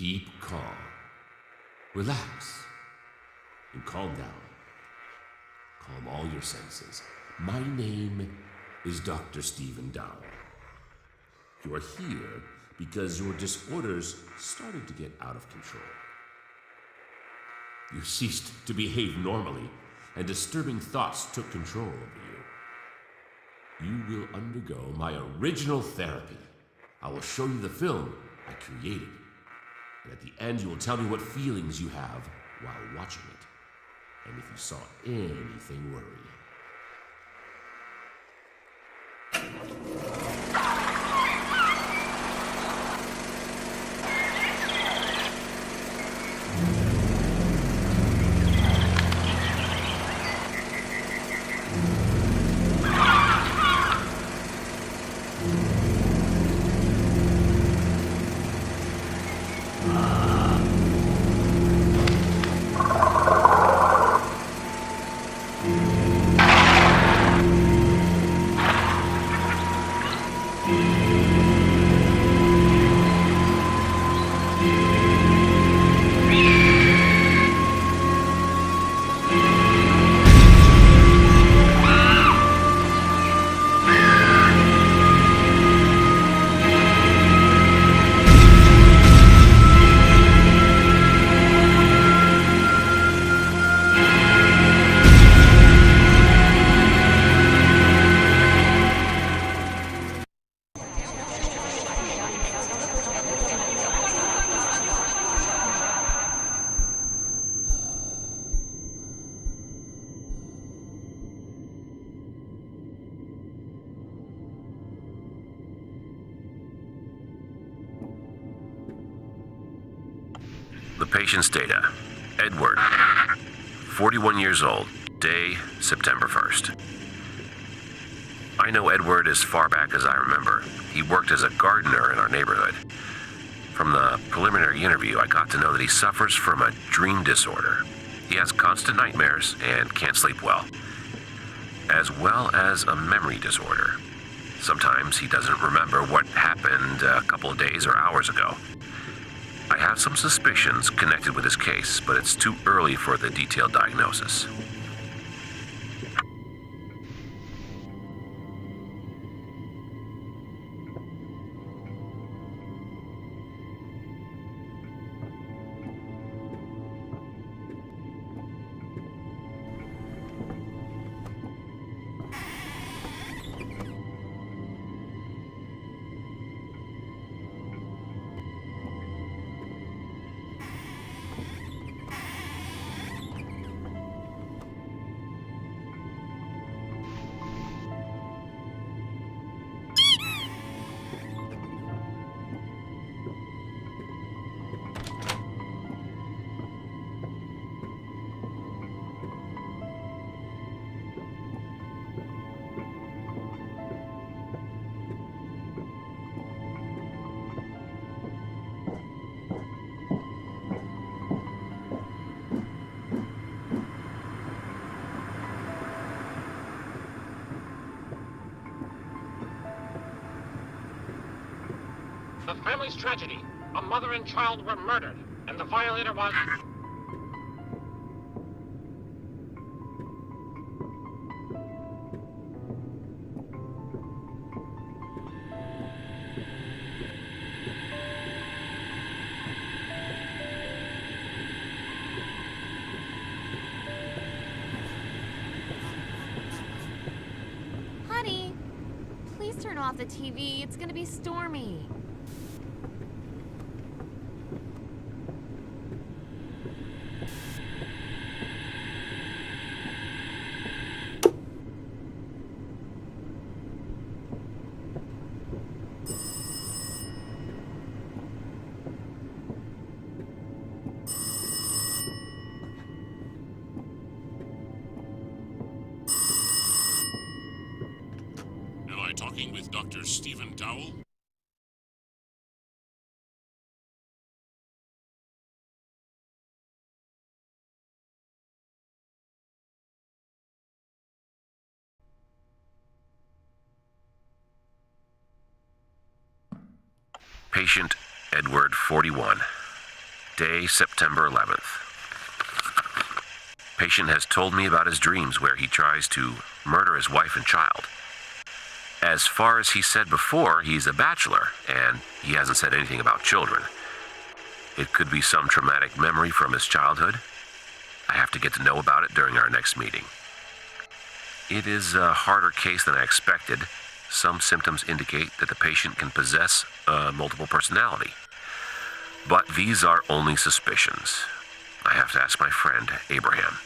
Keep calm. Relax. And calm down. Calm all your senses. My name is Dr. Stephen Dowell. You're here because your disorders started to get out of control. You ceased to behave normally, and disturbing thoughts took control over you. You will undergo my original therapy. I will show you the film I created. At the end, you will tell me what feelings you have while watching it. And if you saw anything worrying. Patient's data Edward, 41 years old, day September 1st. I know Edward as far back as I remember. He worked as a gardener in our neighborhood. From the preliminary interview, I got to know that he suffers from a dream disorder. He has constant nightmares and can't sleep well, as well as a memory disorder. Sometimes he doesn't remember what happened a couple of days or hours ago. I have some suspicions connected with his case, but it's too early for the detailed diagnosis. The family's tragedy. A mother and child were murdered, and the violator was. Honey, please turn off the TV. It's gonna be stormy. Dr. Stephen Dowell? Patient Edward, 41. Day, September 11th. Patient has told me about his dreams where he tries to murder his wife and child. As far as he said before, he's a bachelor, and he hasn't said anything about children. It could be some traumatic memory from his childhood. I have to get to know about it during our next meeting. It is a harder case than I expected. Some symptoms indicate that the patient can possess a multiple personality. But these are only suspicions. I have to ask my friend, Abraham.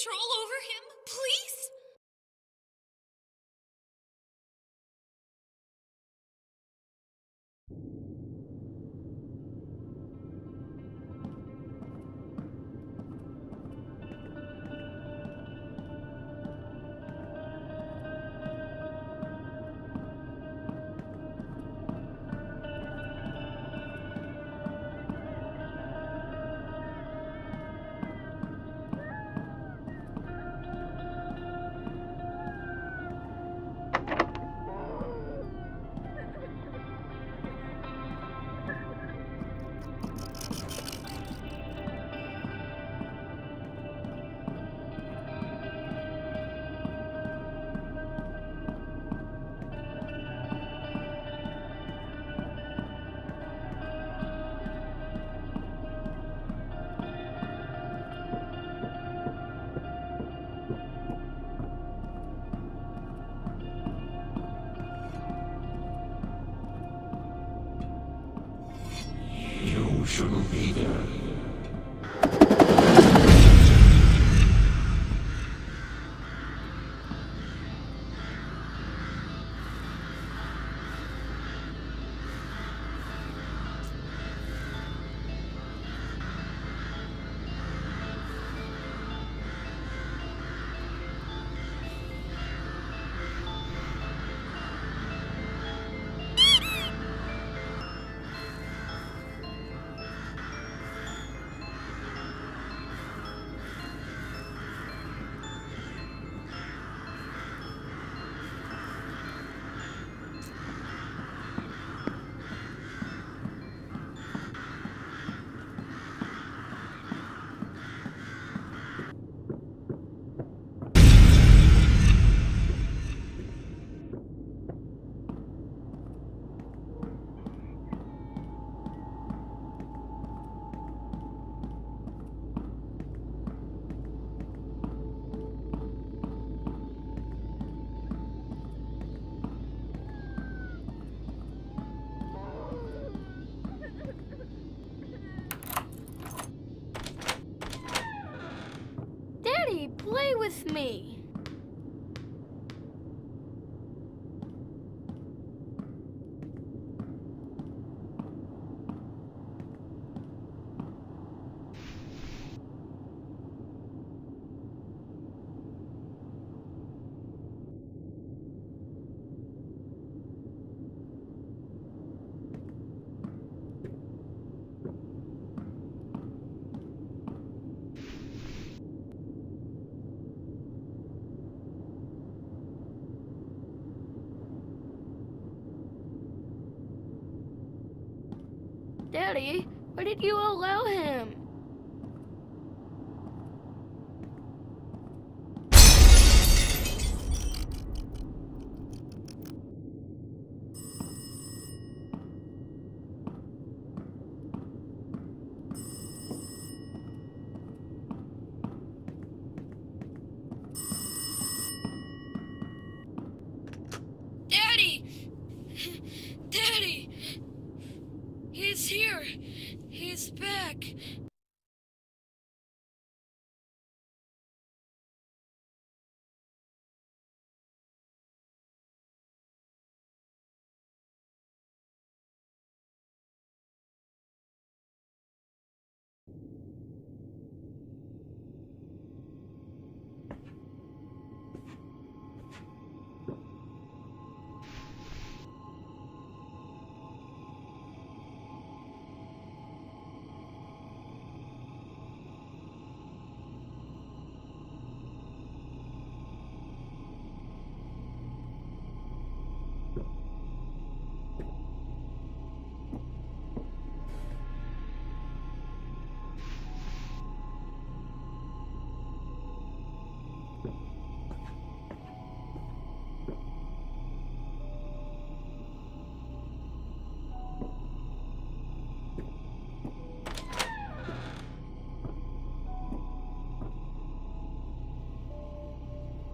control over him? you shouldn't be there. With me. Daddy, why did you allow him?